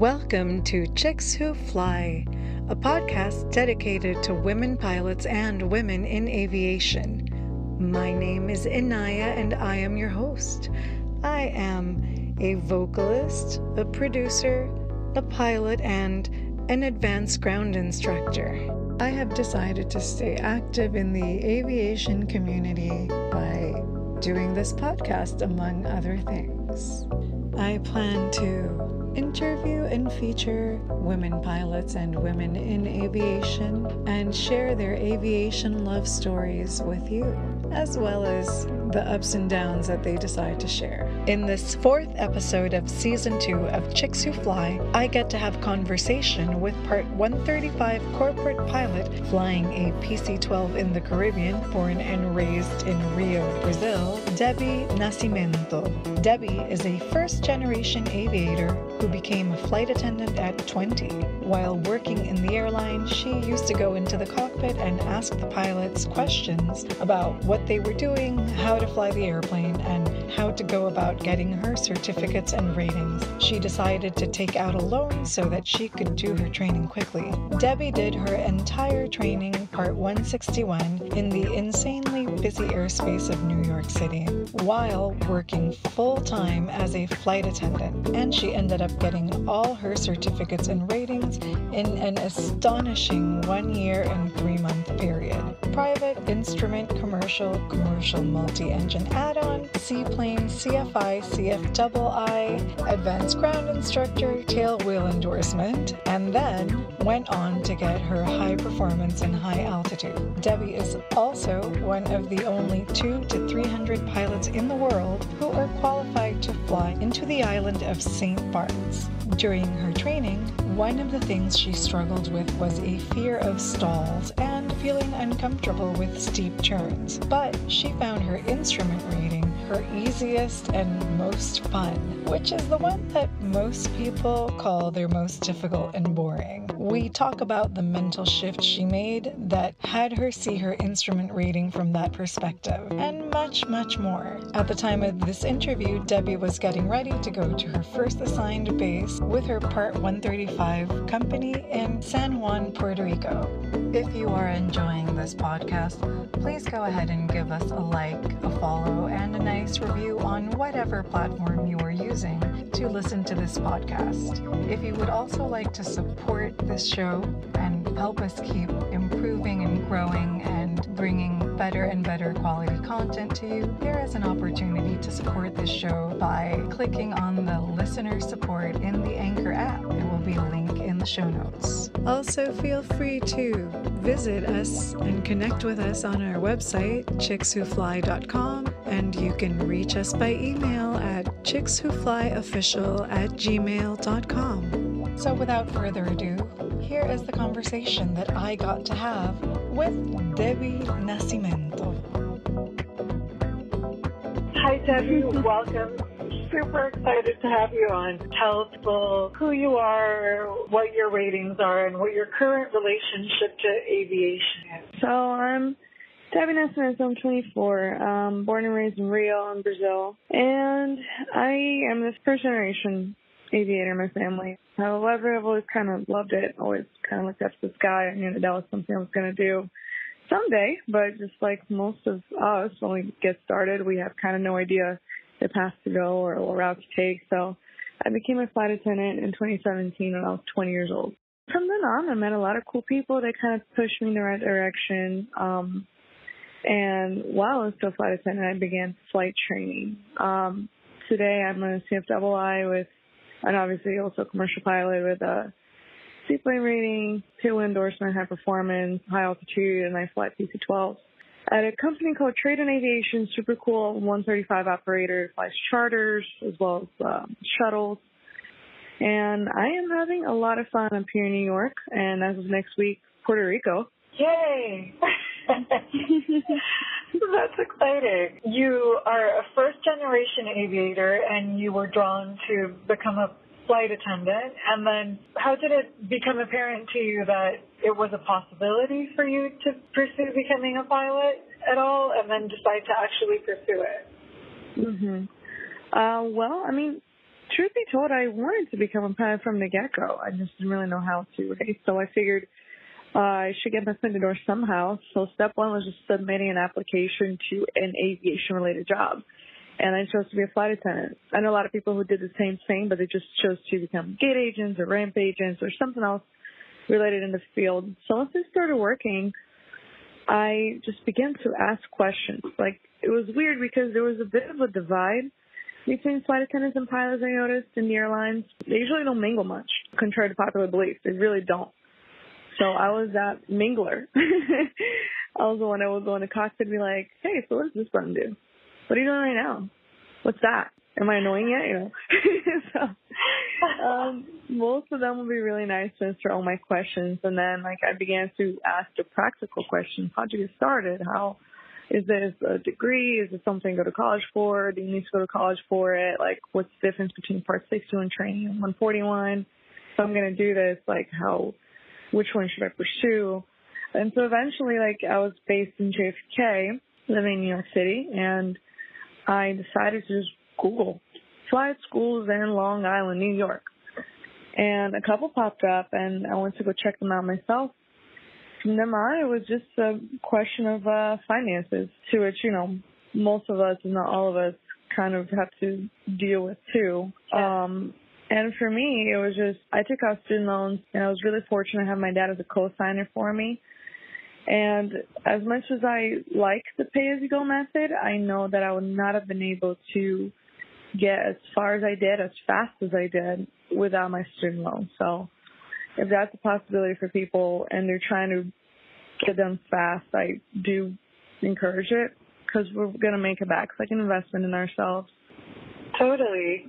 Welcome to Chicks Who Fly, a podcast dedicated to women pilots and women in aviation. My name is Inaya and I am your host. I am a vocalist, a producer, a pilot, and an advanced ground instructor. I have decided to stay active in the aviation community by doing this podcast, among other things. I plan to interview and feature women pilots and women in aviation and share their aviation love stories with you, as well as the ups and downs that they decide to share. In this fourth episode of season two of Chicks Who Fly, I get to have conversation with part 135 corporate pilot flying a PC 12 in the Caribbean, born and raised in Rio, Brazil, Debbie Nascimento. Debbie is a first generation aviator who became a flight attendant at 20. While working in the airline, she used to go into the cockpit and ask the pilots questions about what they were doing, how to fly the airplane, and how to go about getting her certificates and ratings. She decided to take out a loan so that she could do her training quickly. Debbie did her entire training, part 161, in the insanely busy airspace of New York City, while working full time as a flight attendant, and she ended up getting all her certificates and ratings in an astonishing one year and three month period. Private, instrument, commercial, commercial multi engine add on, seaplane, CFI, CFII, advanced ground instructor, tail wheel endorsement, and then went on to get her high performance and high altitude. Debbie is also one of the only two to 300 pilots in the world who are qualified to fly into the island of St. Bart's. During her training, one of the things she struggled with was a fear of stalls and feeling uncomfortable with steep turns. But she found her instrument reading her easiest and most fun, which is the one that most people call their most difficult and boring. We talk about the mental shift she made that had her see her instrument reading from that perspective, and much, much more. At the time of this interview, Debbie was getting ready to go to her first assigned base with her Part 135 company in San Juan, Puerto Rico. If you are enjoying this podcast, please go ahead and give us a like, a follow, and a nice review on whatever platform you are using to listen to this podcast. If you would also like to support this show and help us keep improving and growing and bringing better and better quality content to you, there is an opportunity to support this show by clicking on the listener support in the Anchor app. There will be a link in the show notes. Also, feel free to visit us and connect with us on our website, chickswhofly.com, and you can reach us by email at chickswhoflyofficial at gmail.com. So, without further ado, here is the conversation that I got to have with Debbie Nascimento. Hi, Debbie. Welcome. Super excited to have you on. Tell people who you are, what your ratings are, and what your current relationship to aviation is. So I'm Debbie Nascimento. I'm 24. Um, born and raised in Rio, in Brazil, and I am this first generation aviator in my family. However, I've always kind of loved it. Always kind of looked up to the sky. I knew that that was something I was going to do someday. But just like most of us, when we get started, we have kind of no idea the path to go or what route to take. So I became a flight attendant in 2017 when I was 20 years old. From then on, I met a lot of cool people that kind of pushed me in the right direction. Um, and while I was still flight attendant, I began flight training. Um, today, I'm a CFII with, and obviously also commercial pilot with a seaplane rating, tail endorsement, high performance, high altitude, and I fly PC-12 at a company called Tradewind Aviation. Super cool 135 operator, flies charters as well as um, shuttles. And I am having a lot of fun up here in New York, and as of next week, Puerto Rico. Yay! That's exciting. You are a first generation aviator and you were drawn to become a flight attendant. And then how did it become apparent to you that it was a possibility for you to pursue becoming a pilot at all and then decide to actually pursue it? Mhm. Uh well, I mean, truth be told, I wanted to become a pilot from the get go. I just didn't really know how to, right? So I figured uh, I should get my foot in the door somehow. So step one was just submitting an application to an aviation related job. And I chose to be a flight attendant. I know a lot of people who did the same thing, but they just chose to become gate agents or ramp agents or something else related in the field. So once I started working, I just began to ask questions. Like it was weird because there was a bit of a divide between flight attendants and pilots. I noticed in the airlines, they usually don't mingle much, contrary to popular belief. They really don't. So I was that mingler. I was the one that would go in the cockpit and be like, "Hey, so what does this button do? What are you doing right now? What's that? Am I annoying yet?" You know. so um, most of them would be really nice to answer all my questions, and then like I began to ask the practical questions. How'd you get started? How is this a degree? Is it something to go to college for? Do you need to go to college for it? Like, what's the difference between Part 61 training and 141? So I'm going to do this, like, how, which one should I pursue? And so eventually, like, I was based in JFK, living in New York City, and I decided to just Google flight schools in Long Island, New York. And a couple popped up, and I went to go check them out myself from them on, it was just a question of uh, finances, to which, you know, most of us, and not all of us, kind of have to deal with too. Yeah. Um, and for me, it was just, I took out student loans and I was really fortunate to have my dad as a co-signer for me. And as much as I like the pay as you go method, I know that I would not have been able to get as far as I did, as fast as I did without my student loan. So if that's a possibility for people and they're trying to get done fast, I do encourage it because we're going to make it back. It's like an investment in ourselves. Totally.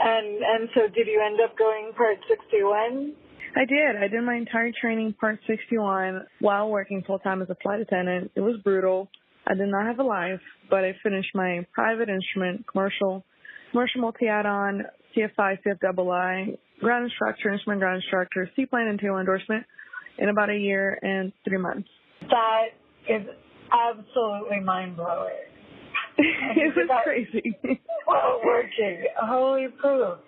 And and so did you end up going part 61? I did. I did my entire training part 61 while working full time as a flight attendant. It was brutal. I did not have a life, but I finished my private instrument, commercial, commercial multi add-on, CFI, CFII, ground instructor, instrument ground instructor, seaplane and tail endorsement in about a year and three months. That is absolutely mind blowing. it was crazy. well, working. Holy proof.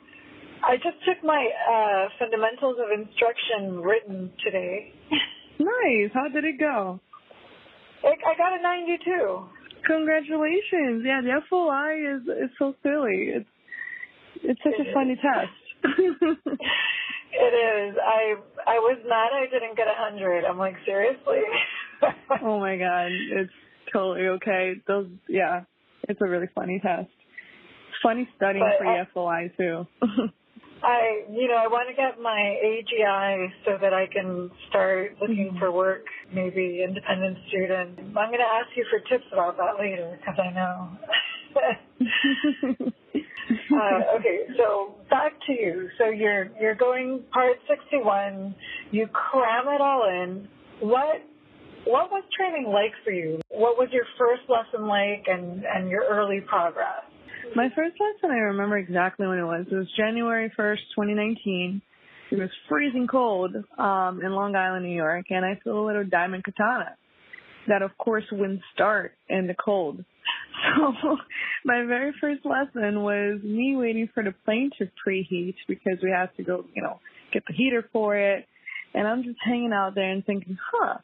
I just took my uh, fundamentals of instruction written today. Nice. How did it go? I got a 92. Congratulations. Yeah, the FOI is is so silly. It's it's such it a funny test. it is. I I was mad I didn't get a hundred. I'm like, seriously? oh my god, it's totally okay. Those, yeah, it's a really funny test. Funny studying but for I, FOI too. I, you know, I want to get my AGI so that I can start looking mm-hmm. for work, maybe independent student. I'm going to ask you for tips about that later because I know. uh, okay, so back to you. So you're you're going part 61. You cram it all in. What what was training like for you? What was your first lesson like, and and your early progress? My first lesson, I remember exactly when it was. It was January 1st, 2019. It was freezing cold um, in Long Island, New York, and I flew a little Diamond Katana that, of course, wouldn't start in the cold. So my very first lesson was me waiting for the plane to preheat because we had to go, you know, get the heater for it. And I'm just hanging out there and thinking, huh,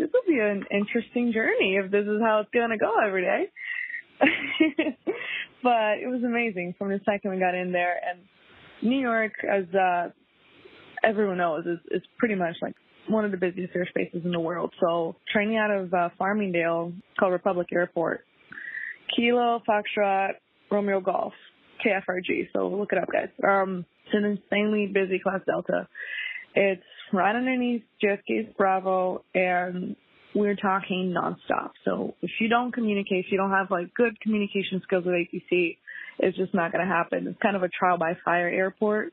this will be an interesting journey if this is how it's going to go every day. but it was amazing from the second we got in there. And New York, as uh, everyone knows, is, is pretty much like one of the busiest airspaces in the world. So training out of uh, Farmingdale, called Republic Airport, Kilo, Foxtrot, Romeo Golf, KFRG. So look it up, guys. Um, it's an insanely busy class Delta. It's right underneath JFK's Bravo, and we're talking nonstop. So if you don't communicate, if you don't have like good communication skills with ATC, it's just not going to happen. It's kind of a trial by fire airport.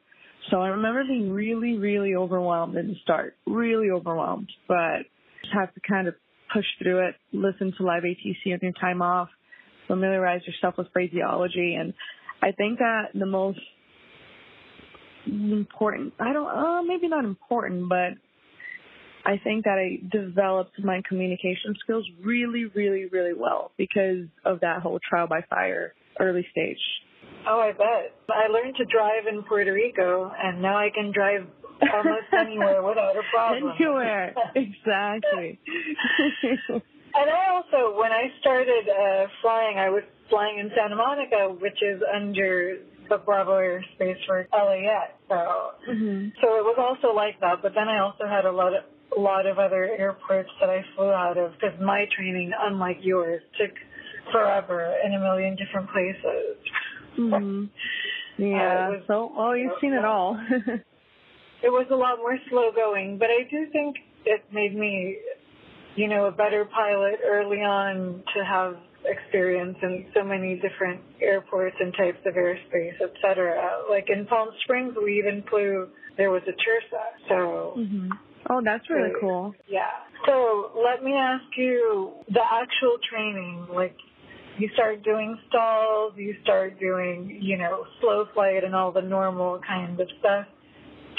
So I remember being really, really overwhelmed in the start, really overwhelmed, but just have to kind of push through it, listen to live ATC on your time off, familiarize yourself with phraseology. And I think that the most important, I don't, uh, maybe not important, but I think that I developed my communication skills really, really, really well because of that whole trial by fire early stage. Oh, I bet. I learned to drive in Puerto Rico, and now I can drive almost anywhere without a problem. Anywhere, exactly. and I also, when I started uh, flying, I was flying in Santa Monica, which is under the Bravo airspace for LAX. So, mm-hmm. so it was also like that. But then I also had a lot of a lot of other airports that I flew out of because my training, unlike yours, took forever in a million different places. Mm-hmm. Yeah. Uh, was, so, oh, you've seen it all. it was a lot more slow going, but I do think it made me, you know, a better pilot early on to have experience in so many different airports and types of airspace, et cetera. Like in Palm Springs, we even flew, there was a Chirsa. So, mm-hmm. oh, that's really so, cool. Yeah. So let me ask you the actual training, like you start doing stalls, you start doing, you know, slow flight and all the normal kind of stuff.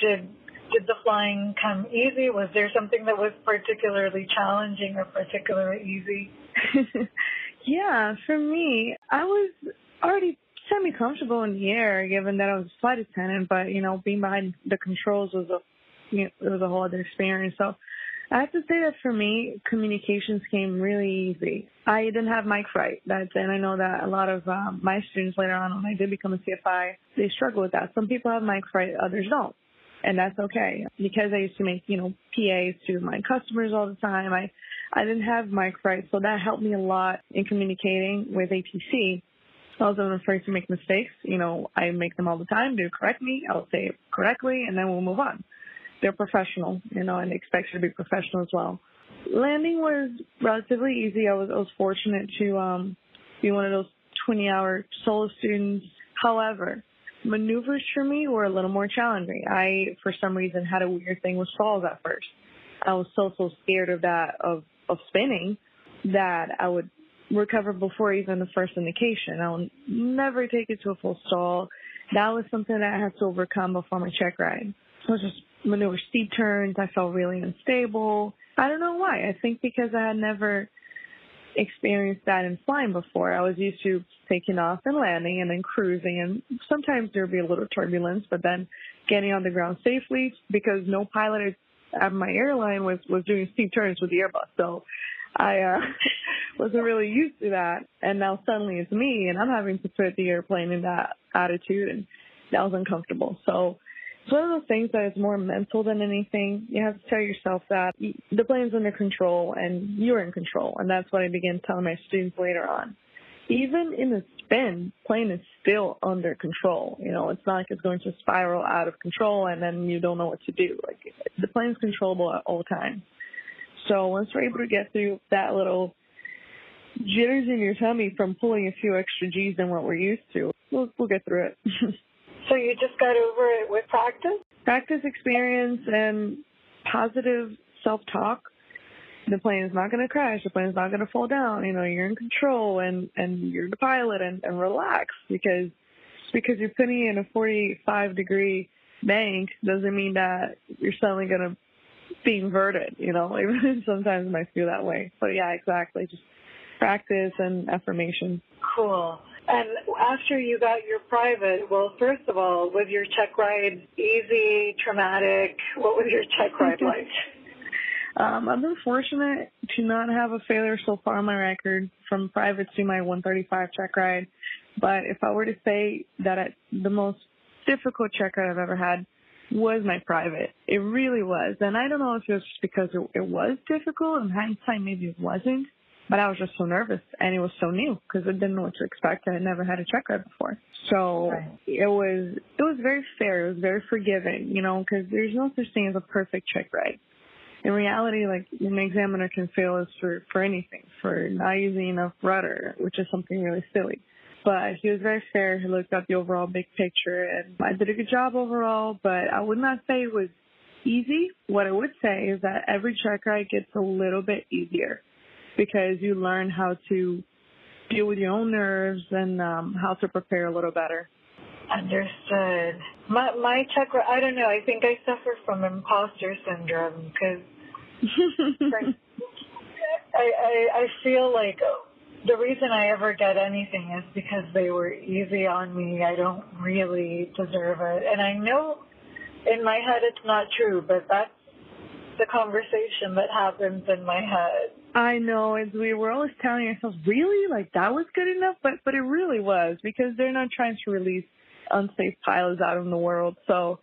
Did did the flying come easy? Was there something that was particularly challenging or particularly easy? yeah, for me, I was already semi comfortable in the air given that I was a flight attendant, but you know, being behind the controls was a you know, it was a whole other experience. So I have to say that for me, communications came really easy. I didn't have mic fright. That's, and I know that a lot of um, my students later on when I did become a CFI, they struggle with that. Some people have mic fright, others don't. And that's okay. Because I used to make, you know, PAs to my customers all the time, I, I didn't have mic fright. So that helped me a lot in communicating with ATC. I wasn't afraid to make mistakes. You know, I make them all the time. Do correct me. I'll say it correctly and then we'll move on they're professional, you know, and expect you to be professional as well. Landing was relatively easy. I was, I was fortunate to um, be one of those 20 hour solo students. However, maneuvers for me were a little more challenging. I, for some reason, had a weird thing with stalls at first. I was so, so scared of that, of, of spinning, that I would recover before even the first indication. I would never take it to a full stall. That was something that I had to overcome before my check ride. I was just maneuver steep turns. I felt really unstable. I don't know why. I think because I had never experienced that in flying before. I was used to taking off and landing and then cruising and sometimes there'd be a little turbulence, but then getting on the ground safely because no pilot at my airline was, was doing steep turns with the Airbus. So I uh, wasn't really used to that. And now suddenly it's me and I'm having to put the airplane in that attitude and that was uncomfortable. So it's one of those things that is more mental than anything. You have to tell yourself that the plane's under control and you're in control. And that's what I began telling my students later on. Even in the spin, plane is still under control. You know, it's not like it's going to spiral out of control and then you don't know what to do. Like the plane's controllable at all times. So once we're able to get through that little jitters in your tummy from pulling a few extra G's than what we're used to, we'll, we'll get through it. So you just got over it with practice? Practice, experience, and positive self-talk. The plane is not going to crash. The plane is not going to fall down. You know, you're in control and, and you're the pilot and, and relax because because you're putting in a 45 degree bank doesn't mean that you're suddenly going to be inverted, you know, even sometimes it might feel that way. But yeah, exactly. Just practice and affirmation. Cool. And after you got your private, well, first of all, was your check ride easy, traumatic? What was your check ride like? Um, I've been fortunate to not have a failure so far on my record from private to my 135 check ride. But if I were to say that I, the most difficult check ride I've ever had was my private. It really was. And I don't know if it was just because it, it was difficult. In hindsight, maybe it wasn't. But I was just so nervous and it was so new because I didn't know what to expect. I had never had a check ride before. So right. it was, it was very fair. It was very forgiving, you know, because there's no such thing as a perfect check ride. In reality, like an examiner can fail us for, for anything, for not using enough rudder, which is something really silly. But he was very fair. He looked at the overall big picture and I did a good job overall, but I would not say it was easy. What I would say is that every check ride gets a little bit easier because you learn how to deal with your own nerves and um, how to prepare a little better. Understood. My my check ride. I don't know. I think I suffer from imposter syndrome because I, I I feel like uh, the reason I ever get anything is because they were easy on me. I don't really deserve it. And I know in my head it's not true, but that's the conversation that happens in my head. I know, it's we were always telling ourselves, really, like that was good enough, but but it really was because they're not trying to release unsafe pilots out in the world. So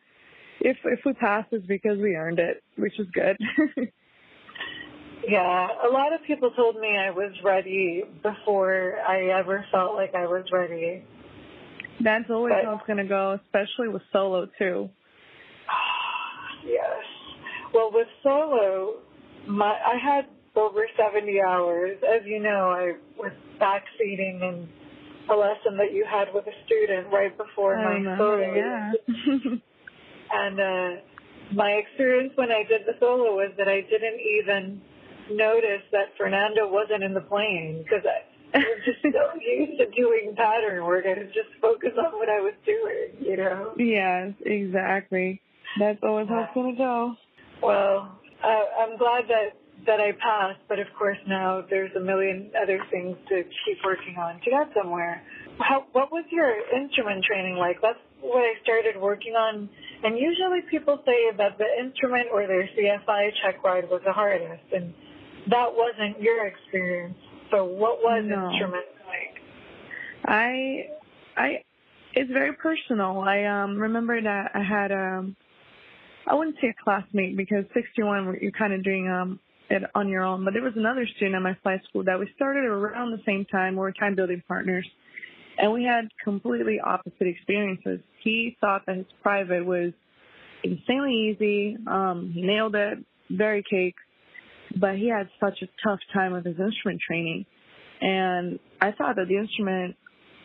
if if we pass, it's because we earned it, which is good. yeah, a lot of people told me I was ready before I ever felt like I was ready. That's always but, how it's gonna go, especially with solo too. yes. Well, with solo, my I had over 70 hours. As you know, I was backseating and a lesson that you had with a student right before my solo. Yeah. and uh, my experience when I did the solo was that I didn't even notice that Fernando wasn't in the plane because I, I was just so used to doing pattern work. I just focused on what I was doing, you know? Yes, exactly. That's always how it's going to go. Well, uh, I'm glad that that I passed, but of course now there's a million other things to keep working on to get somewhere. How, what was your instrument training like? That's what I started working on. And usually people say that the instrument or their CFI check ride was the hardest, and that wasn't your experience. So what was no. instrument like? I, I, it's very personal. I um remember that I had um, I wouldn't say a classmate because 61 you're kind of doing um it on your own. But there was another student at my flight school that we started around the same time. We were time building partners. And we had completely opposite experiences. He thought that his private was insanely easy. Um, he nailed it, very cake. But he had such a tough time with his instrument training. And I thought that the instrument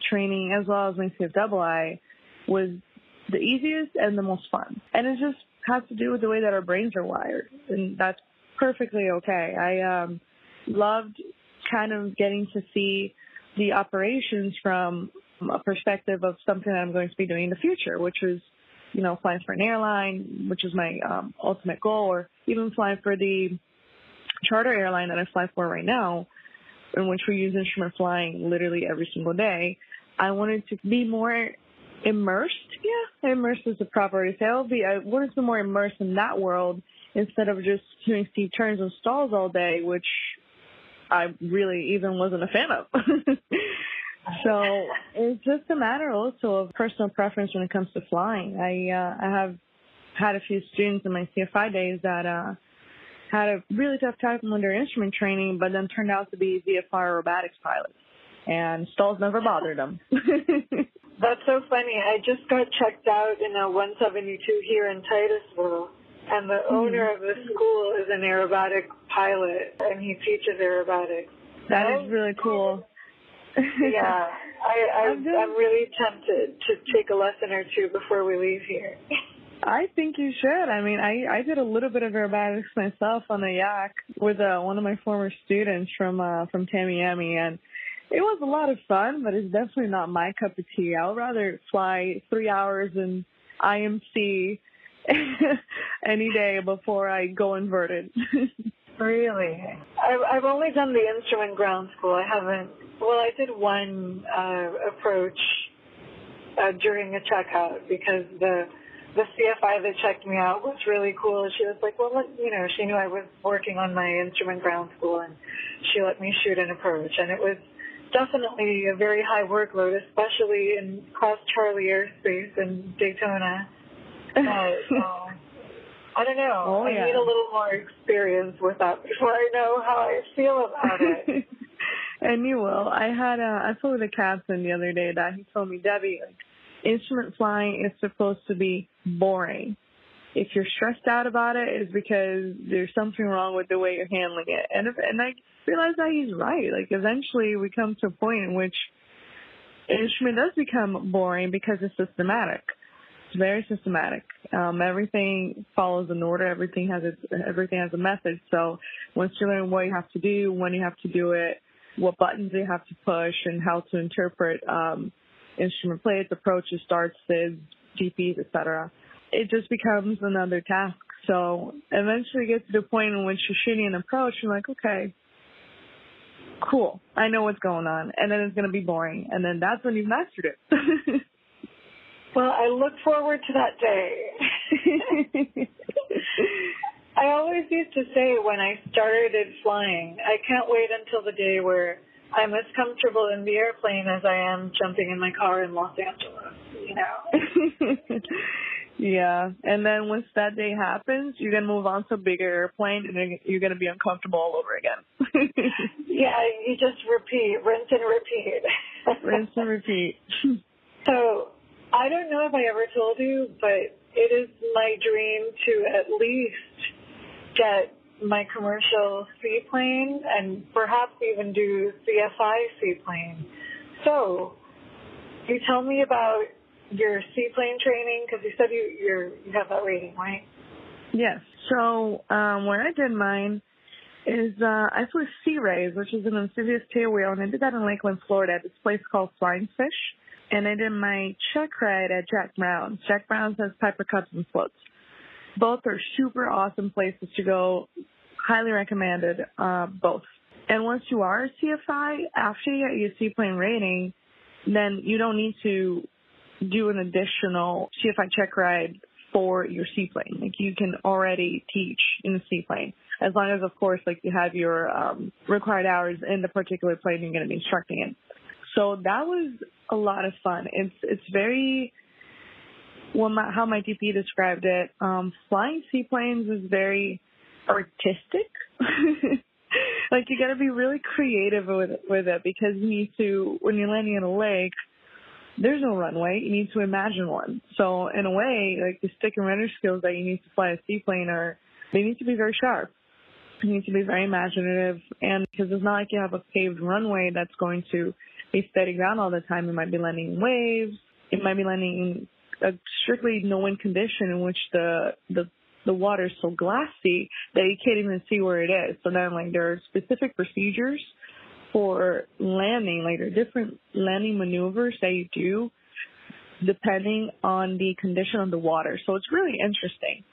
training as well as my CFII was the easiest and the most fun. And it just has to do with the way that our brains are wired. And that's perfectly okay. I um, loved kind of getting to see the operations from a perspective of something that I'm going to be doing in the future, which is, you know, flying for an airline, which is my um, ultimate goal, or even flying for the charter airline that I fly for right now, in which we use instrument flying literally every single day. I wanted to be more immersed. Yeah, immersed is the proper word to say. Be. I wanted to be more immersed in that world instead of just doing steep turns and stalls all day, which I really even wasn't a fan of. so it's just a matter also of personal preference when it comes to flying. I uh, I have had a few students in my CFI days that uh, had a really tough time with their instrument training, but then turned out to be aerobatics pilots, and stalls never bothered them. That's so funny. I just got checked out in a 172 here in Titusville and the hmm. owner of the school is an aerobatic pilot, and he teaches aerobatics. That so, is really cool. yeah, I, I, I'm, I'm really tempted to take a lesson or two before we leave here. I think you should. I mean, I I did a little bit of aerobatics myself on a yak with uh, one of my former students from uh from Tamiami, and it was a lot of fun. But it's definitely not my cup of tea. I would rather fly three hours in IMC any day before I go inverted. really? I've, I've only done the instrument ground school. I haven't. Well, I did one uh, approach uh, during a checkout because the the CFI that checked me out was really cool. She was like, well, you know, she knew I was working on my instrument ground school, and she let me shoot an approach, and it was definitely a very high workload, especially in Class Charlie airspace in Daytona. But, uh, I don't know. Oh, I yeah. need a little more experience with that before I know how I feel about it. and you will. I had a, I flew with a captain the other day that he told me, Debbie, like, instrument flying is supposed to be boring. If you're stressed out about it, it's because there's something wrong with the way you're handling it. And if, and I realized that he's right. Like eventually we come to a point in which instrument does become boring because it's systematic. It's very systematic. Um, everything follows an order. Everything has its, everything has a method. So once you learn what you have to do, when you have to do it, what buttons you have to push, and how to interpret um, instrument plates, approaches, STARs, SIDs, GPs, etc., it just becomes another task. So eventually, you get to the point in which you're shooting an approach, you're like, okay, cool, I know what's going on, and then it's going to be boring, and then that's when you've mastered it. well, I look forward to that day. I always used to say when I started flying, I can't wait until the day where I'm as comfortable in the airplane as I am jumping in my car in Los Angeles, you know. yeah, and then once that day happens, you're gonna move on to a bigger airplane, and you're gonna be uncomfortable all over again. yeah, you just repeat, rinse and repeat. rinse and repeat. so, I don't know if I ever told you, but it is my dream to at least get my commercial seaplane and perhaps even do CFI seaplane. So, you tell me about your seaplane training because you said you you're, you have that rating, right? Yes. So um, where I did mine is uh, I flew SeaReys, which is an amphibious tailwheel, and I did that in Lakeland, Florida, at this place called Flying Fish. And I did my check ride at Jack Brown's. Jack Brown's has Piper Cubs and floats. Both are super awesome places to go. Highly recommended, uh, both. And once you are a CFI, after you get your seaplane rating, then you don't need to do an additional CFI check ride for your seaplane. Like you can already teach in the seaplane. As long as of course like you have your um, required hours in the particular plane you're gonna be instructing in. So that was a lot of fun. It's it's very well, my, how my DP described it, um, flying seaplanes is very artistic. like you got to be really creative with with it because you need to when you're landing in a lake. There's no runway. You need to imagine one. So in a way, like the stick and rudder skills that you need to fly a seaplane are, they need to be very sharp. You need to be very imaginative, and because it's not like you have a paved runway that's going to be steady ground all the time. It might be landing in waves. It might be landing a strictly no wind condition in which the the the water is so glassy that you can't even see where it is. So then like there are specific procedures for landing, like there are different landing maneuvers that you do depending on the condition of the water. So it's really interesting.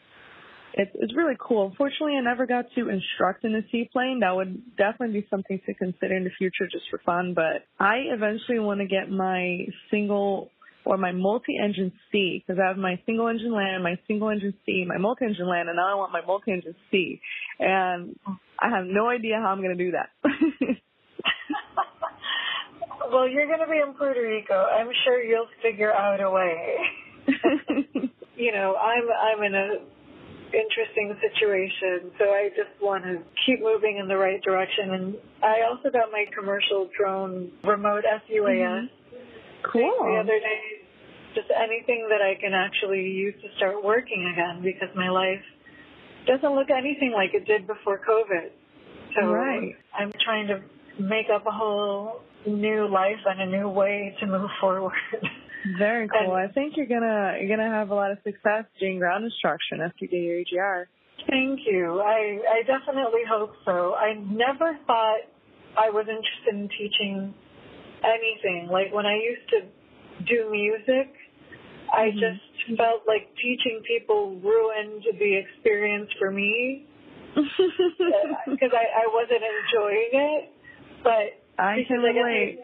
It's it's really cool. Unfortunately I never got to instruct in a seaplane. That would definitely be something to consider in the future just for fun. But I eventually want to get my single or my multi-engine sea because I have my single engine land, my single engine sea, my multi-engine land, and now I want my multi-engine sea. And I have no idea how I'm going to do that. well, you're going to be in Puerto Rico. I'm sure you'll figure out a way. you know, I'm I'm in a interesting situation, so I just want to keep moving in the right direction. And I also got my commercial drone remote SUAS. Mm-hmm. Cool. The other day, just anything that I can actually use to start working again because my life doesn't look anything like it did before COVID. So right. I'm trying to make up a whole new life and a new way to move forward. Very cool. And, I think you're gonna you're gonna have a lot of success doing ground instruction after you get your AGI. Thank you. I I definitely hope so. I never thought I was interested in teaching anything. Like when I used to do music, I mm-hmm. just felt like teaching people ruined the experience for me because I, I wasn't enjoying it. But I can relate.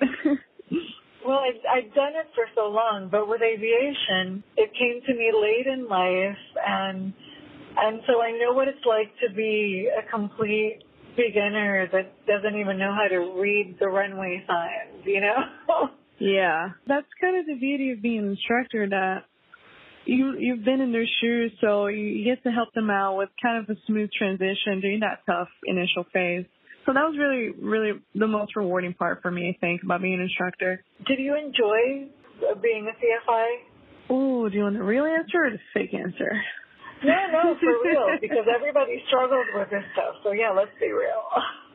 Well, I've, I've done it for so long, but with aviation, it came to me late in life, and and so I know what it's like to be a complete beginner that doesn't even know how to read the runway signs. You know. Yeah, that's kind of the beauty of being an instructor that you you've been in their shoes, so you, you get to help them out with kind of a smooth transition during that tough initial phase. So that was really, really the most rewarding part for me, I think, about being an instructor. Did you enjoy being a CFI? Ooh, do you want the real answer or the fake answer? No, no, for real, because everybody struggled with this stuff. So yeah, let's be real.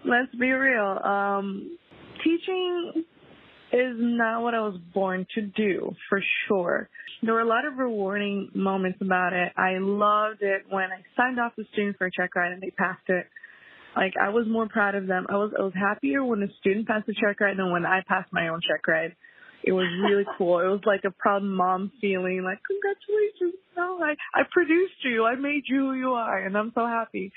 Let's be real. Um, teaching is not what I was born to do, for sure. There were a lot of rewarding moments about it. I loved it when I signed off the student for a check ride and they passed it. Like I was more proud of them. I was I was happier when a student passed the check ride than when I passed my own check ride. It was really cool. It was like a proud mom feeling, like congratulations! No, I I produced you. I made you who you are, and I'm so happy.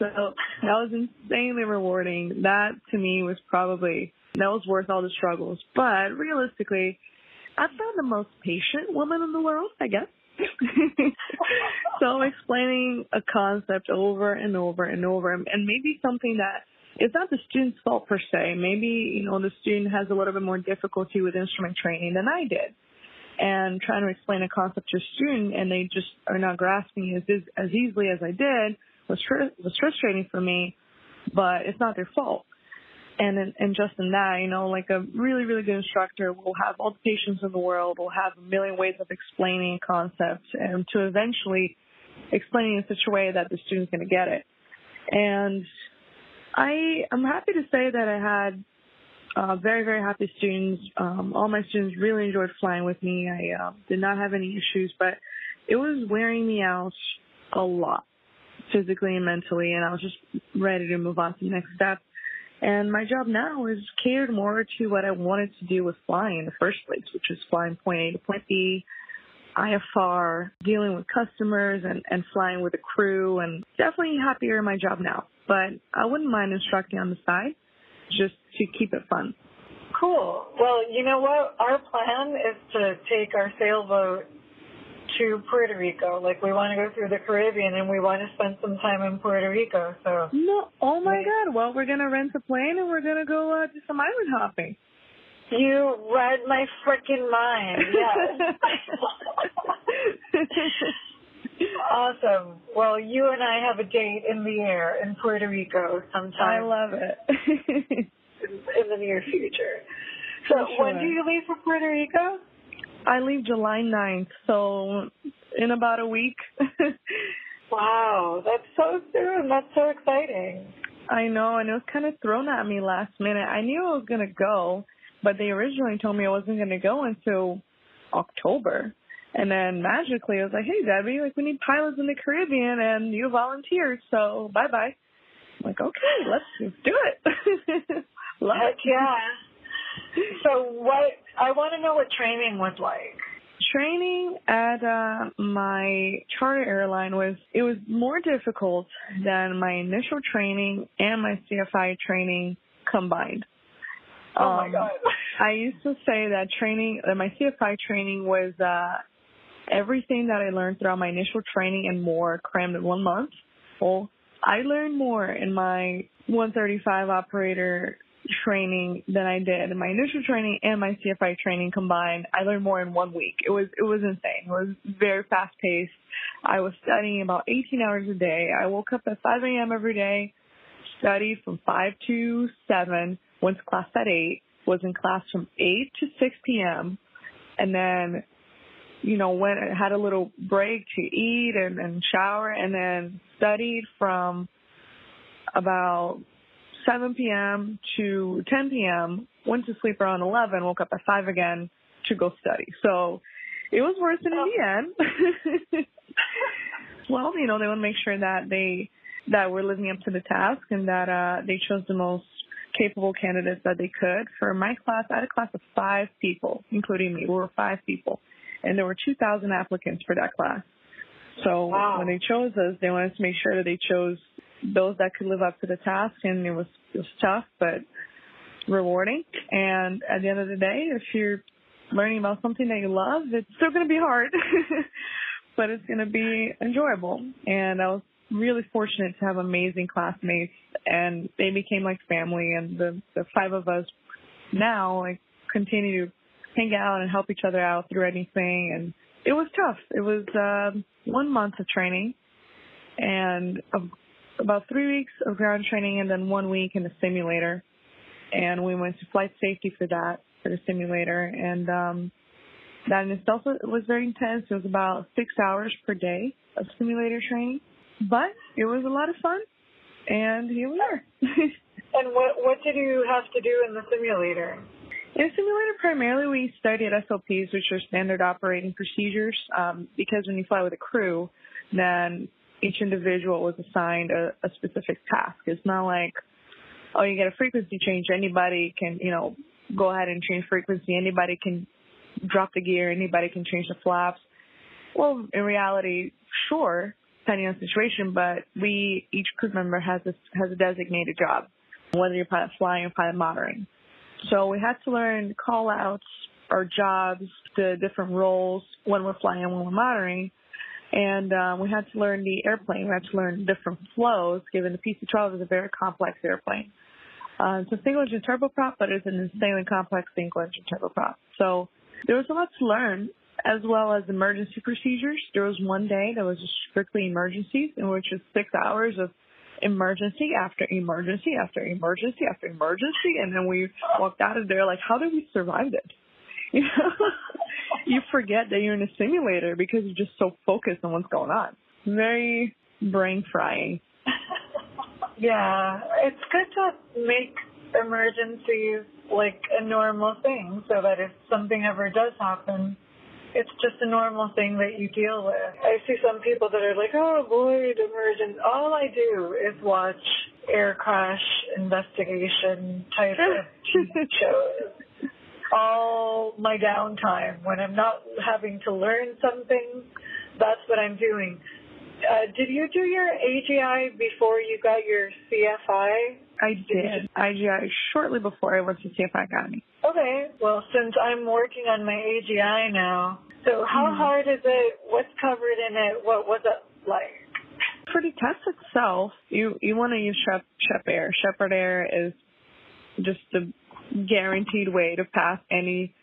So that was insanely rewarding. That to me was probably that was worth all the struggles. But realistically, I found the most patient woman in the world, I guess. so explaining a concept over and over and over and maybe something that it's not the student's fault per se. Maybe, you know, the student has a little bit more difficulty with instrument training than I did. And trying to explain a concept to a student and they just are not grasping it as, as easily as I did was, was frustrating for me, but it's not their fault. And, and just in that, you know, like a really, really good instructor will have all the patience in the world, will have a million ways of explaining concepts and to eventually explaining in such a way that the student's going to get it. And I am happy to say that I had uh, very, very happy students. Um, all my students really enjoyed flying with me. I uh, did not have any issues, but it was wearing me out a lot, physically and mentally, and I was just ready to move on to the next step. And my job now is catered more to what I wanted to do with flying in the first place, which is flying point A to point B, IFR, dealing with customers and, and flying with a crew, and definitely happier in my job now but I wouldn't mind instructing on the side just to keep it fun. Cool. Well, you know what? Our plan is to take our sailboat to Puerto Rico. Like we want to go through the Caribbean and we want to spend some time in Puerto Rico. So no, oh my God! Well, we're gonna rent a plane and we're gonna go uh, do some island hopping. You read my freaking mind. Yes. Awesome. Well, you and I have a date in the air in Puerto Rico sometime. I love it. in the near future. So sure. when do you leave for Puerto Rico? I leave July 9th, so in about a week. wow, that's so soon. That's so exciting. I know, and it was kind of thrown at me last minute. I knew I was going to go, but they originally told me I wasn't going to go until October. And then magically, I was like, "Hey, Debbie, like we need pilots in the Caribbean, and you volunteered, so bye bye." I'm like, "Okay, let's, do it." Love Heck it. yeah. So what? I want to know what training was like. Training at uh, my charter airline was it was more difficult than my initial training and my CFI training combined. Oh um, my god. I used to say that training, that my CFI training was uh, everything that I learned throughout my initial training and more crammed in one month. Well, I learned more in my 135 operator training than I did my initial training and my CFI training combined. I learned more in one week. It was it was insane. It was very fast paced. I was studying about 18 hours a day. I woke up at 5 a.m. every day, studied from 5 to 7, went to class at 8, was in class from 8 to 6 p.m., and then you know, went had a little break to eat and, and shower and then studied from about 7 p.m. to 10 p.m. Went to sleep around 11, woke up at 5 again to go study. So it was worth it in the end. well, you know, they want to make sure that they, that we're living up to the task and that, uh, they chose the most capable candidates that they could. For my class, I had a class of five people, including me. We were five people and there were 2,000 applicants for that class. So wow. when they chose us, they wanted to make sure that they chose those that could live up to the task, and it was, it was tough but rewarding. And at the end of the day, if you're learning about something that you love, it's still going to be hard, but it's going to be enjoyable. And I was really fortunate to have amazing classmates, and they became like family. And the the five of us now like continue to hang out and help each other out through anything. And it was tough. It was um, one month of training and about three weeks of ground training and then one week in the simulator. And we went to flight safety for that, for the simulator. And um, that in itself was very intense. It was about six hours per day of simulator training. But it was a lot of fun. And here we are. and what what did you have to do in the simulator? In a simulator, primarily we studied SOPs, which are standard operating procedures, um, because when you fly with a crew, then each individual was assigned a, a specific task. It's not like, oh, you get a frequency change, anybody can, you know, go ahead and change frequency, anybody can drop the gear, anybody can change the flaps. Well, in reality, sure, depending on the situation, but we each crew member has a has a designated job, whether you're pilot flying or pilot monitoring. So we had to learn call outs, our jobs, the different roles when we're flying and when we're monitoring. And um, we had to learn the airplane. We had to learn different flows, given the PC-12 is a very complex airplane. Uh, it's a single engine turboprop, but it's an insanely complex single engine turboprop. So there was a lot to learn, as well as emergency procedures. There was one day that was strictly emergencies, in which was six hours of emergency after emergency after emergency after emergency, and then we walked out of there like, how did we survive it? You know, you forget that you're in a simulator because you're just so focused on what's going on. Very brain frying. yeah, it's good to make emergencies like a normal thing so that if something ever does happen, it's just a normal thing that you deal with. I see some people that are like, oh, avoid emergent. All I do is watch air crash investigation type of shows. All my downtime when I'm not having to learn something, that's what I'm doing. Uh, did you do your AGI before you got your CFI? I did AGI shortly before I went to CFI Academy. Okay. Well, since I'm working on my AGI now, so how mm-hmm. hard is it? What's covered in it? What was it like? For the test itself, you you want to use Shep, Shep Air. Sheppard Air is just the guaranteed way to pass any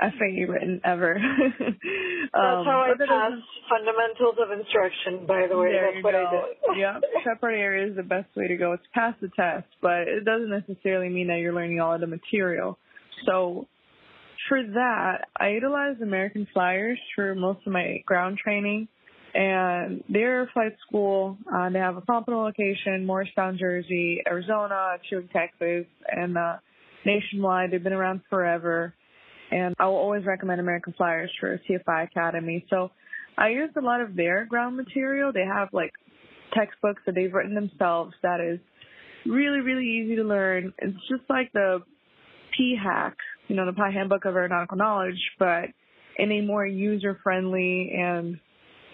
FAA written ever. um, That's how I passed fundamentals of instruction, by the way. That's what go. I did. yeah, Sheppard Air is the best way to go. It's pass the test, but it doesn't necessarily mean that you're learning all of the material. So for that, I utilized American Flyers for most of my ground training. And they're a flight school. Uh, they have a Pompano location, Morristown, Jersey, Arizona, two in Texas, and uh, nationwide. They've been around forever and I will always recommend American Flyers for CFI Academy. So I used a lot of their ground material. They have like textbooks that they've written themselves that is really, really easy to learn. It's just like the PHAK, you know, the Pilot Handbook of Aeronautical Knowledge, but in a more user friendly and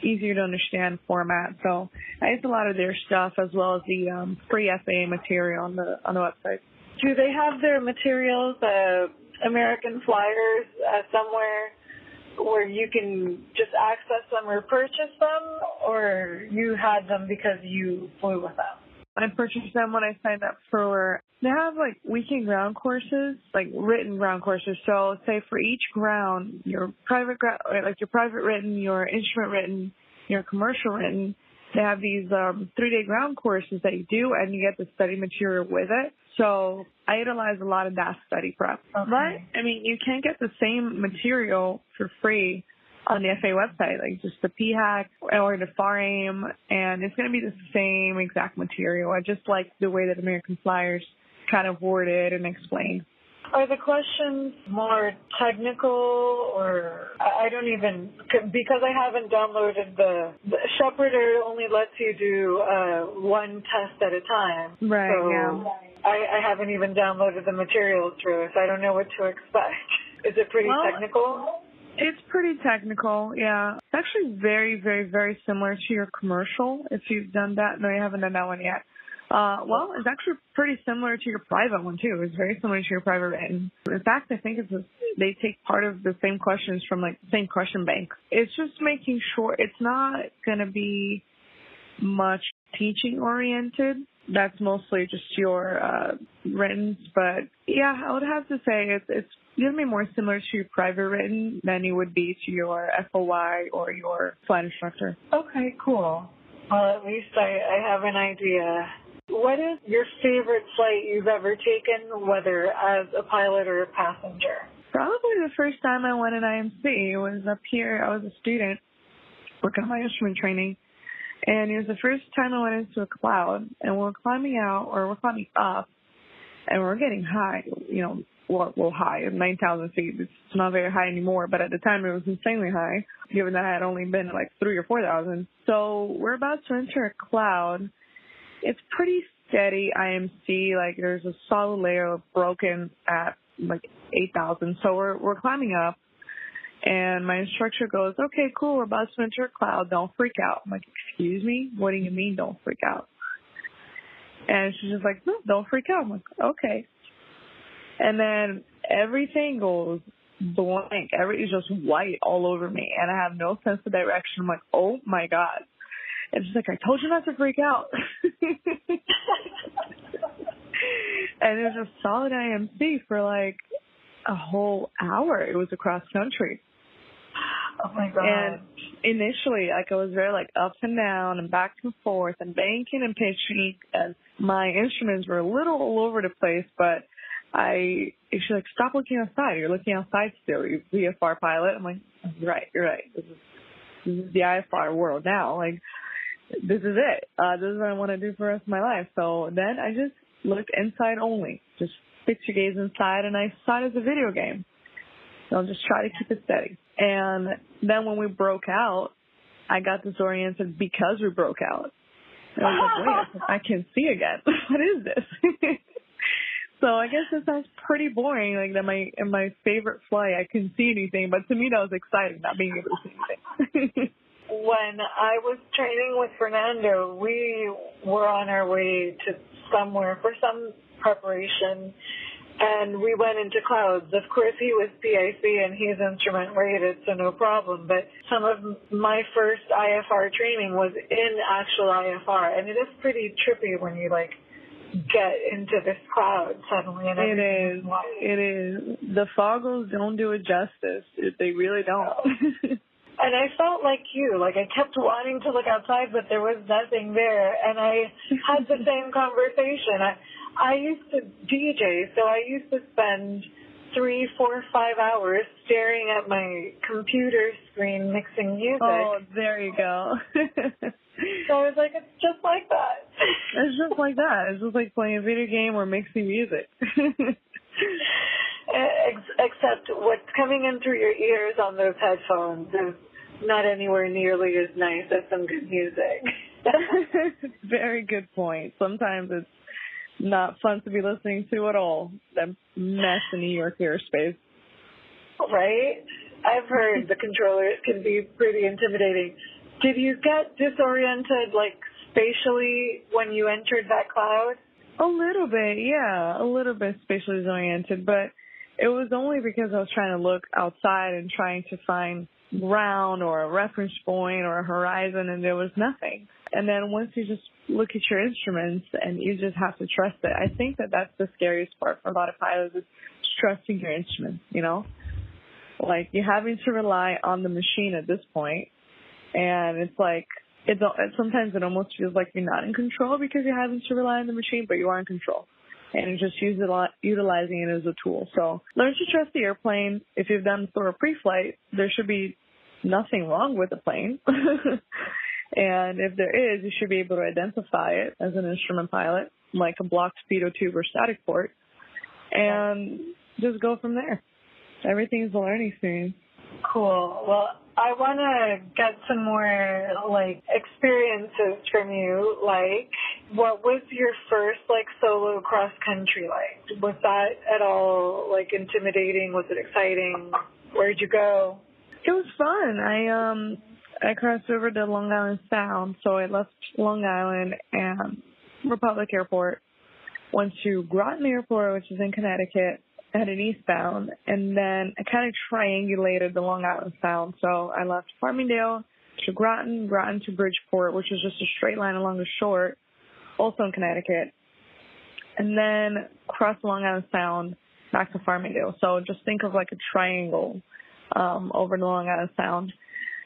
easier to understand format. So I used a lot of their stuff as well as the um, free FAA material on the on the website. Do they have their materials uh, American Flyers uh, somewhere where you can just access them or purchase them, or you had them because you flew with them? I purchased them when I signed up for. They have like weekend ground courses, like written ground courses. So say for each ground, your private ground, like your private written, your instrument written, your commercial written, they have these um, three day ground courses that you do, and you get the study material with it. So I utilize a lot of that study prep. Okay. But I mean, you can't get the same material for free on the FAA website, like just the PHAK or the FAR/AIM, and it's going to be the same exact material. I just like the way that American Flyers kind of worded and explained. Are the questions more technical or I don't even, because I haven't downloaded the, the Sheppard only lets you do uh, one test at a time. Right, so yeah. I, I haven't even downloaded the materials through, so I don't know what to expect. Is it pretty well, technical? It's pretty technical, yeah. It's actually very, very, very similar to your commercial if you've done that. No, you haven't done that one yet. Uh, well, it's actually pretty similar to your private one too. It's very similar to your private written. In fact, I think it's a, they take part of the same questions from like the same question bank. It's just making sure it's not going to be much teaching oriented. That's mostly just your uh, written, but yeah, I would have to say it's it's going to be more similar to your private written than it would be to your FOI or your flight instructor. Okay, cool. Well, at least I, I have an idea what is your favorite flight you've ever taken, whether as a pilot or a passenger? Probably the first time I went in IMC was up here. I was a student working on my instrument training. And it was the first time I went into a cloud and we're climbing out or we're climbing up and we're getting high, you know, well, well high, 9,000 feet. It's not very high anymore, but at the time it was insanely high, given that I had only been like three or 4,000. So we're about to enter a cloud it's pretty steady IMC. Like there's a solid layer of broken at like 8,000. So we're, we're climbing up And my instructor goes, okay, cool, we're about to enter a cloud. Don't freak out. I'm like, excuse me? What do you mean don't freak out? And she's just like, no, don't freak out. I'm like, okay. And then everything goes blank. Everything's just white all over me. And I have no sense of direction. I'm like, oh my God. And she's like, I told you not to freak out. and it was a solid IMC for like a whole hour. It was across country. Oh my god. And initially, like I was very like up and down and back and forth and banking and pitching, and my instruments were a little all over the place. But I, she's like, stop looking outside. You're looking outside still. You're a VFR pilot. I'm like, you're right, you're right. This is this is the IFR world now. Like, this is it. Uh, this is what I want to do for the rest of my life. So then I just looked inside only. Just fix your gaze inside, and I saw it as a video game. So I'll just try to keep it steady. And then when we broke out, I got disoriented because we broke out. And I was like, wait, I can see again. what is this? so I guess it sounds pretty boring, like that my in my favorite flight I couldn't see anything, but to me that was exciting, not being able to see anything. When I was training with Fernando, we were on our way to somewhere for some preparation and we went into clouds. Of course, he was PIC and he's instrument rated, so no problem. But some of my first IFR training was in actual IFR, and it is pretty trippy when you like get into this cloud suddenly. And it is. It is. The foggles don't do it justice. They really don't. and I felt like you, like I kept wanting to look outside, but there was nothing there. And I had the same conversation. I, I used to DJ, so I used to spend three, four, five hours staring at my computer screen mixing music. Oh, there you go. so I was like, it's just like that. it's just like that. It's just like playing a video game or mixing music. Except what's coming in through your ears on those headphones is not anywhere nearly as nice as some good music. Very good point. Sometimes it's not fun to be listening to at all. That mess in New York airspace. Right? I've heard the controllers can be pretty intimidating. Did you get disoriented, like, spatially when you entered that cloud? A little bit, yeah. A little bit spatially disoriented, but it was only because I was trying to look outside and trying to find ground or a reference point or a horizon and there was nothing. And then once you just look at your instruments and you just have to trust it, I think that that's the scariest part for a lot of pilots is trusting your instruments, you know? Like you're having to rely on the machine at this point and it's like it's sometimes it almost feels like you're not in control because you're having to rely on the machine, but you are in control and just use it, lot, utilizing it as a tool. So learn to trust the airplane. If you've done thorough pre-flight, there should be nothing wrong with the plane. and if there is, you should be able to identify it as an instrument pilot, like a blocked pitot tube or static port, and just go from there. Everything is a learning experience. Cool. Well, I want to get some more like experiences from you. Like, what was your first like solo cross country like? Was that at all like intimidating? Was it exciting? Where'd you go? It was fun. I um I crossed over to Long Island Sound, so I left Long Island and Republic Airport, went to Groton Airport, which is in Connecticut, at an eastbound, and then I kind of triangulated the Long Island Sound. So I left Farmingdale to Groton, Groton to Bridgeport, which is just a straight line along the shore, also in Connecticut, and then cross Long Island Sound back to Farmingdale. So just think of like a triangle um, over the Long Island Sound.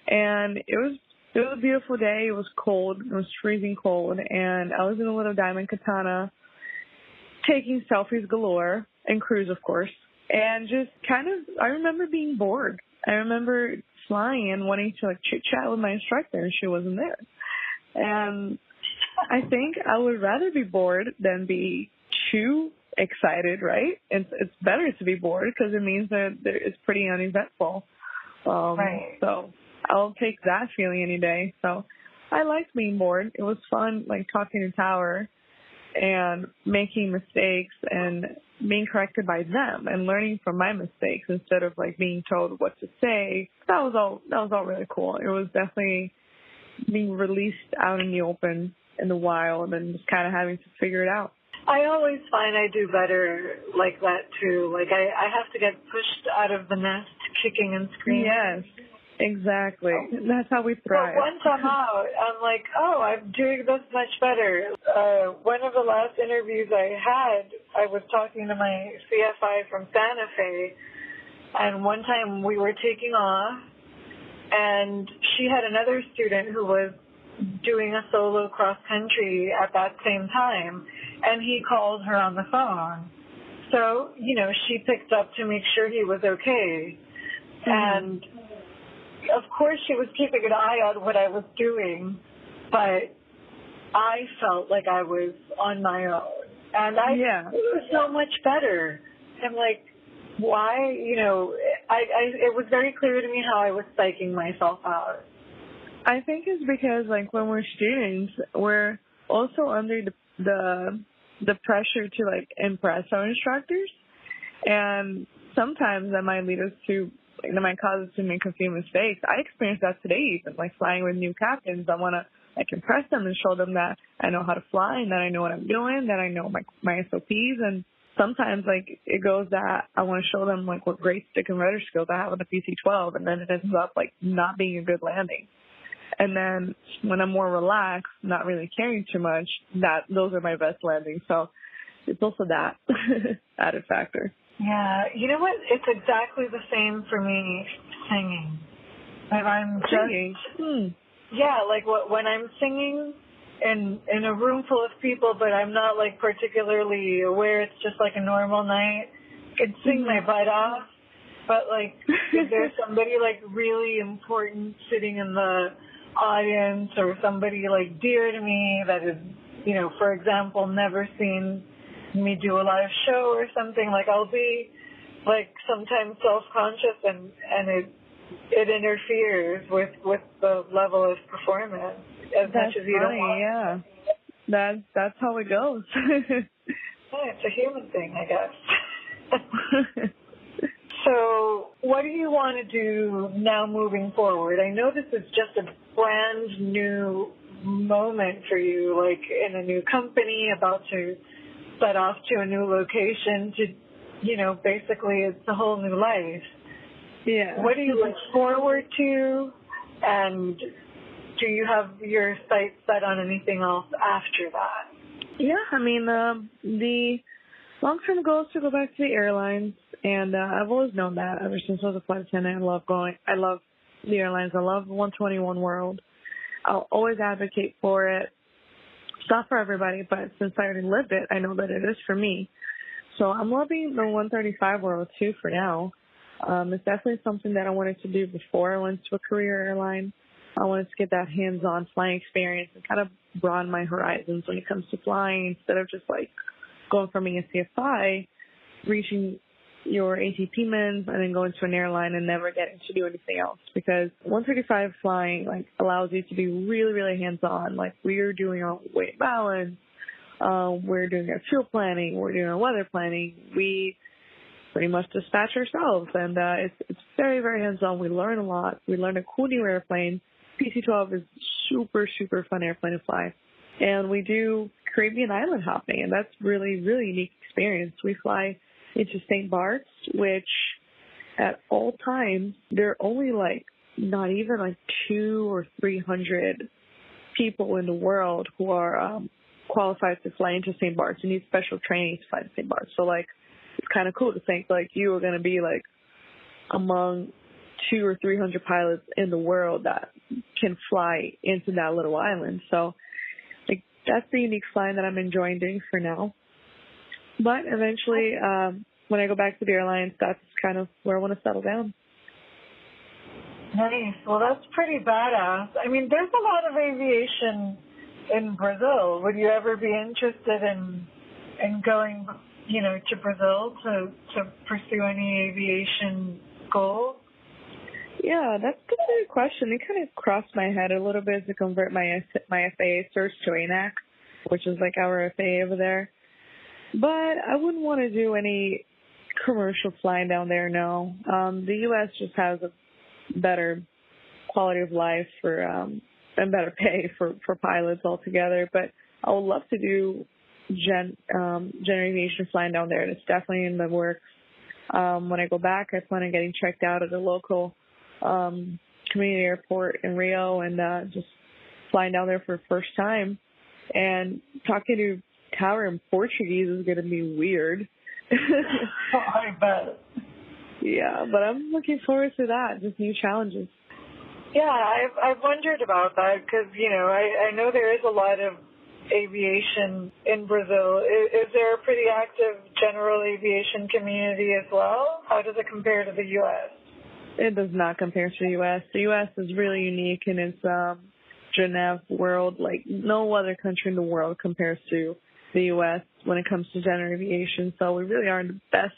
And it was it was a beautiful day. It was cold. It was freezing cold, and I was in a little diamond katana, taking selfies galore and cruise, of course, and just kind of. I remember being bored. I remember flying and wanting to like chit chat with my instructor, and she wasn't there. And I think I would rather be bored than be too excited, right? It's it's better to be bored because it means that it's pretty uneventful. Um, right. So I'll take that feeling any day. So I liked being bored. It was fun, like talking to Tower, and making mistakes and being corrected by them and learning from my mistakes instead of like being told what to say. That was all that was all really cool. It was definitely being released out in the open in the wild and then just kind of having to figure it out. I always find I do better like that too. Like I, I have to get pushed out of the nest kicking and screaming. Yes. Exactly. That's how we thrive. But once I'm out, I'm like, oh, I'm doing this much better. Uh, one of the last interviews I had, I was talking to my CFI from Santa Fe, and one time we were taking off, and she had another student who was doing a solo cross country at that same time, and he called her on the phone. So, you know, she picked up to make sure he was okay. Mm-hmm. And of course she was keeping an eye on what I was doing, but I felt like I was on my own. And I yeah. it was so much better. I'm like, why, you know, I, I it was very clear to me how I was psyching myself out. I think it's because like when we're students, we're also under the the the pressure to like impress our instructors, and sometimes that might lead us to that might cause us to make a few mistakes. I experienced that today, even like flying with new captains. I want to like impress them and show them that I know how to fly and that I know what I'm doing, that I know my my SOPs, and sometimes like it goes that I want to show them like what great stick and rudder skills I have on the PC-12, and then it ends up like not being a good landing. And then when I'm more relaxed, not really caring too much, that those are my best landings. So it's also that added factor. Yeah, you know what? It's exactly the same for me singing. Like I'm just singing. Hmm. Yeah, like what when I'm singing in in a room full of people, but I'm not like particularly aware. It's just like a normal night. I can sing my mm-hmm. butt off, but like if there's somebody like really important sitting in the audience or somebody like dear to me that is, you know, for example, never seen me do a live show or something, like I'll be like sometimes self conscious and and it it interferes with with the level of performance as that's much as you funny, don't want. Yeah, that's that's how it goes. yeah, it's a human thing, I guess. so, what do you want to do now moving forward? I know this is just a brand new moment for you, like in a new company, about to set off to a new location to, you know, basically it's a whole new life. Yeah. What do you look forward to? And do you have your sights set on anything else after that? Yeah, I mean, um, the long-term goal is to go back to the airlines, and uh, I've always known that ever since I was a flight attendant. I love going. I love the airlines. I love 121 World. I'll always advocate for it not for everybody, but since I already lived it, I know that it is for me. So I'm loving the 135 world too for now. Um, it's definitely something that I wanted to do before I went to a career airline. I wanted to get that hands-on flying experience and kind of broaden my horizons when it comes to flying instead of just like going from being a CFI, reaching your ATP mins and then go into an airline and never getting to do anything else because 135 flying like allows you to be really really hands on like we're doing our weight balance um, we're doing our fuel planning we're doing our weather planning. We pretty much dispatch ourselves and uh, it's it's very very hands on we learn a lot. We learn a cool new airplane. PC-12 is super super fun airplane to fly. And we do Caribbean island hopping and that's really really unique experience. We fly into St. Bart's, which at all times, there are only like not even like two or three hundred people in the world who are um, qualified to fly into St. Bart's. You need special training to fly to St. Bart's. So like, it's kind of cool to think like you are going to be like among two or three hundred pilots in the world that can fly into that little island. So like that's the unique flying that I'm enjoying doing for now. But eventually, um, when I go back to the airlines, that's kind of where I want to settle down. Nice. Well, that's pretty badass. I mean, there's a lot of aviation in Brazil. Would you ever be interested in in going, you know, to Brazil to to pursue any aviation goals? Yeah, that's a good question. It kind of crossed my head a little bit to convert my my FAA cert to ANAC which is like our FAA over there. But I wouldn't want to do any commercial flying down there. No, um, the U.S. just has a better quality of life for um, and better pay for for pilots altogether. But I would love to do gen um, general aviation flying down there, and it's definitely in the works. Um, when I go back, I plan on getting checked out at a local um, community airport in Rio and uh, just flying down there for the first time. And talking to Tower in Portuguese is going to be weird. I bet. Yeah, but I'm looking forward to that. Just new challenges. Yeah, I've I've wondered about that because you know I I know there is a lot of aviation in Brazil. Is, is there a pretty active general aviation community as well? How does it compare to the U.S.? It does not compare to the U.S. The U.S. is really unique in its um, gen av world. Like no other country in the world compares to the U.S. when it comes to general aviation. So we really are in the best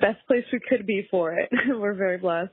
best place we could be for it. We're very blessed.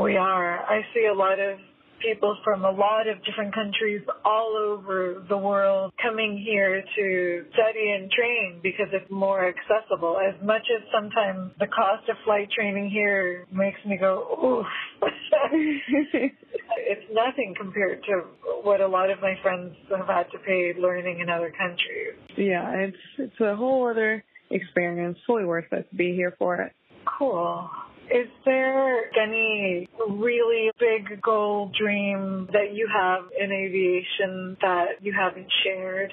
We are. I see a lot of people from a lot of different countries all over the world coming here to study and train because it's more accessible. As much as sometimes the cost of flight training here makes me go, oof. it's nothing compared to what a lot of my friends have had to pay learning in other countries. Yeah, it's it's a whole other experience. Fully worth it to be here for it. Cool. Is there any really big goal, dream that you have in aviation that you haven't shared?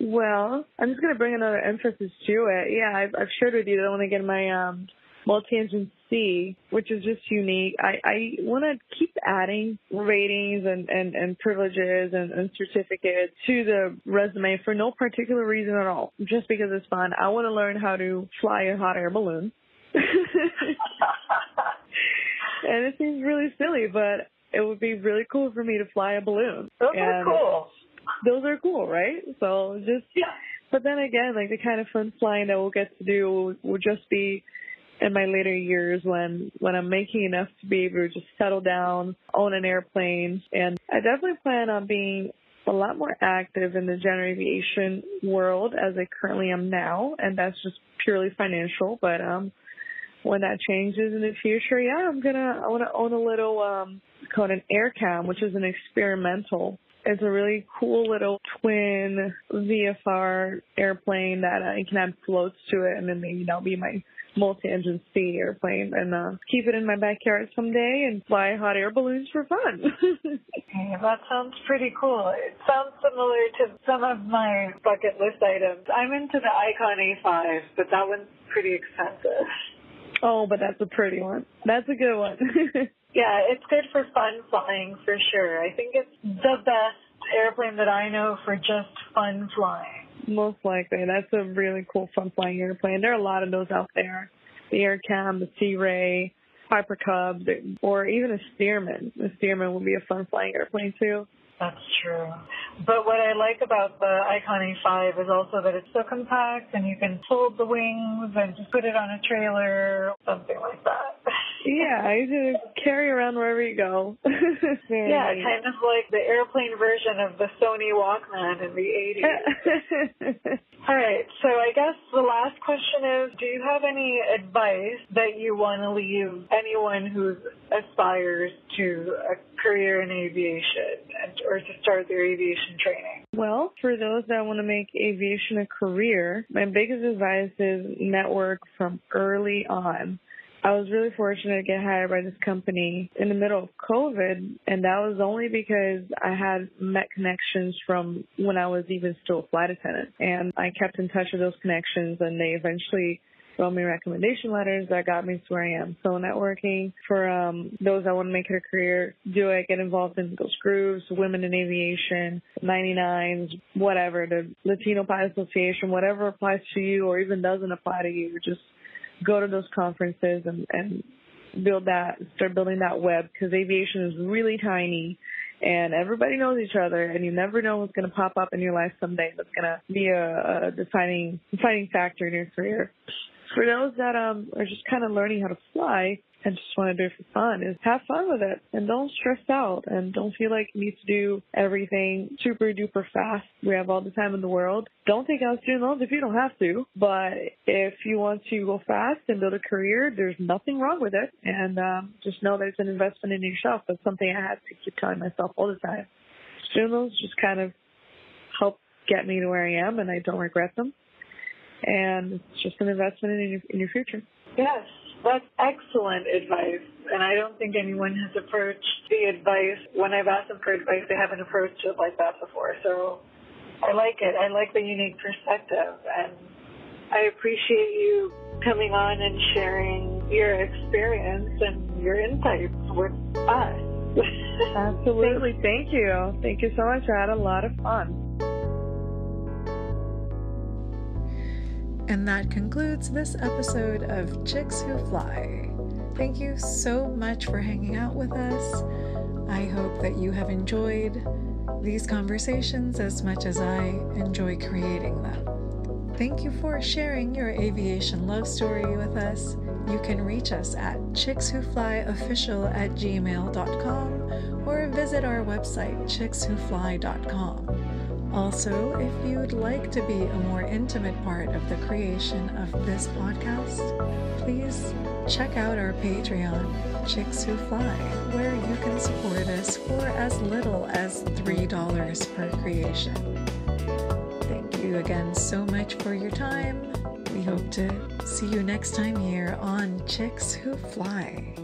Well, I'm just going to bring another emphasis to it. Yeah, I've, I've shared with you that I want to get my um, multi-engine sea, which is just unique. I, I want to keep adding ratings and, and, and privileges and, and certificates to the resume for no particular reason at all, just because it's fun. I want to learn how to fly a hot air balloon. and it seems really silly, but it would be really cool for me to fly a balloon. Those and are cool. Those are cool, right? So just yeah. But then again, like the kind of fun flying that we'll get to do will, will just be in my later years when when I'm making enough to be able to just settle down, own an airplane, and I definitely plan on being a lot more active in the general aviation world as I currently am now, and that's just purely financial. But um, when that changes in the future, yeah, I'm gonna I want to own a little um called an AirCam, which is an experimental. It's a really cool little twin VFR airplane that I can add floats to it, and then maybe that'll be my multi-engine sea airplane, and uh, keep it in my backyard someday and fly hot air balloons for fun. that sounds pretty cool. It sounds similar to some of my bucket list items. I'm into the Icon A5, but that one's pretty expensive. Oh, but that's a pretty one. That's a good one. yeah, it's good for fun flying for sure. I think it's the best airplane that I know for just fun flying. Most likely. That's a really cool fun flying airplane. There are a lot of those out there. The AirCam, the SeaRey, Piper Cub, or even a Stearman. The Stearman would be a fun flying airplane too. That's true. But what I like about the Icon A5 is also that it's so compact and you can fold the wings and just put it on a trailer, something like that. Yeah, you just carry around wherever you go. yeah, kind of like the airplane version of the Sony Walkman in the 80s. All right, so I guess the last question is do you have any advice that you want to leave anyone who aspires to a career in aviation or to start their aviation training? Well, for those that want to make aviation a career, my biggest advice is network from early on. I was really fortunate to get hired by this company in the middle of COVID, and that was only because I had met connections from when I was even still a flight attendant. And I kept in touch with those connections, and they eventually wrote me recommendation letters that got me to where I am. So networking for um, those that want to make it a career, do it, get involved in those groups, women in aviation, 99s, whatever, the Latino Pilot Association, whatever applies to you or even doesn't apply to you, just go to those conferences and, and build that, start building that web because aviation is really tiny and everybody knows each other and you never know what's going to pop up in your life someday that's going to be a, a defining, defining factor in your career. For those that um, are just kind of learning how to fly, I just want to do it for fun is have fun with it and don't stress out and don't feel like you need to do everything super duper fast. We have all the time in the world. Don't take out student loans if you don't have to, but if you want to go fast and build a career, there's nothing wrong with it. And um, just know that it's an investment in yourself. That's something I have to keep telling myself all the time. Student loans just kind of help get me to where I am and I don't regret them. And it's just an investment in your, in your future. Yes, that's excellent advice. And I don't think anyone has approached the advice. When I've asked them for advice, they haven't approached it like that before. So I like it. I like the unique perspective. And I appreciate you coming on and sharing your experience and your insights with us. Absolutely. Thank you. Thank you so much. I had a lot of fun. And that concludes this episode of Chicks Who Fly. Thank you so much for hanging out with us. I hope that you have enjoyed these conversations as much as I enjoy creating them. Thank you for sharing your aviation love story with us. You can reach us at chickswhoflyofficial at gmail.com or visit our website, chickswhofly.com. Also, if you'd like to be a more intimate part of the creation of this podcast, please check out our Patreon, Chicks Who Fly, where you can support us for as little as $3 per creation. Thank you again so much for your time. We hope to see you next time here on Chicks Who Fly.